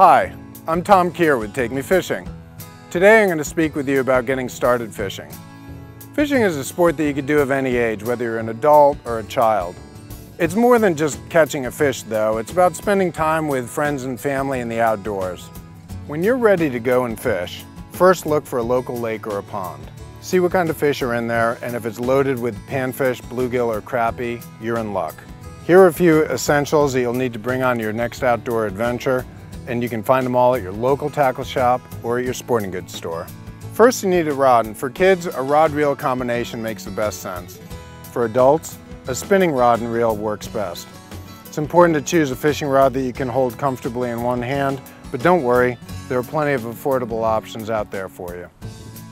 Hi, I'm Tom Keer with Take Me Fishing. Today I'm going to speak with you about getting started fishing. Fishing is a sport that you can do of any age, whether you're an adult or a child. It's more than just catching a fish though, it's about spending time with friends and family in the outdoors. When you're ready to go and fish, first look for a local lake or a pond. See what kind of fish are in there, and if it's loaded with panfish, bluegill, or crappie, you're in luck. Here are a few essentials that you'll need to bring on your next outdoor adventure, and you can find them all at your local tackle shop or at your sporting goods store. First, you need a rod, and for kids, a rod-reel combination makes the best sense. For adults, a spinning rod and reel works best. It's important to choose a fishing rod that you can hold comfortably in one hand, but don't worry, there are plenty of affordable options out there for you.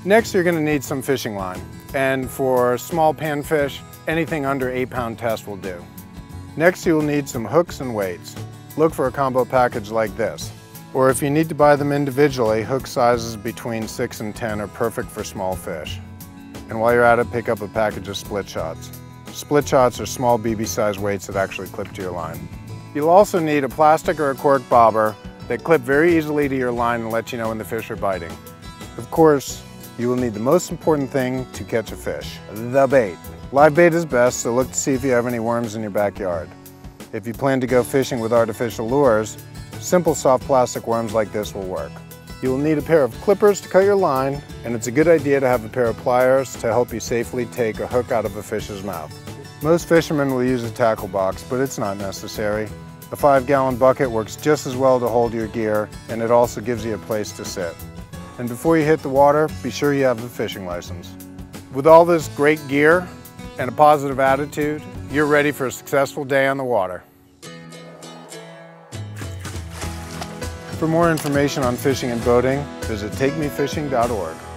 Next, you're gonna need some fishing line. And for small panfish, anything under eight pound test will do. Next, you will need some hooks and weights. Look for a combo package like this. Or if you need to buy them individually, hook sizes between 6 and 10 are perfect for small fish. And while you're at it, pick up a package of split shots. Split shots are small BB size weights that actually clip to your line. You'll also need a plastic or a cork bobber that clip very easily to your line and let you know when the fish are biting. Of course, you will need the most important thing to catch a fish, the bait. Live bait is best, so look to see if you have any worms in your backyard. If you plan to go fishing with artificial lures, simple soft plastic worms like this will work. You will need a pair of clippers to cut your line, and it's a good idea to have a pair of pliers to help you safely take a hook out of a fish's mouth. Most fishermen will use a tackle box, but it's not necessary. A five gallon bucket works just as well to hold your gear, and it also gives you a place to sit. And before you hit the water, be sure you have a fishing license. With all this great gear, and a positive attitude, you're ready for a successful day on the water. For more information on fishing and boating, visit takemefishing.org.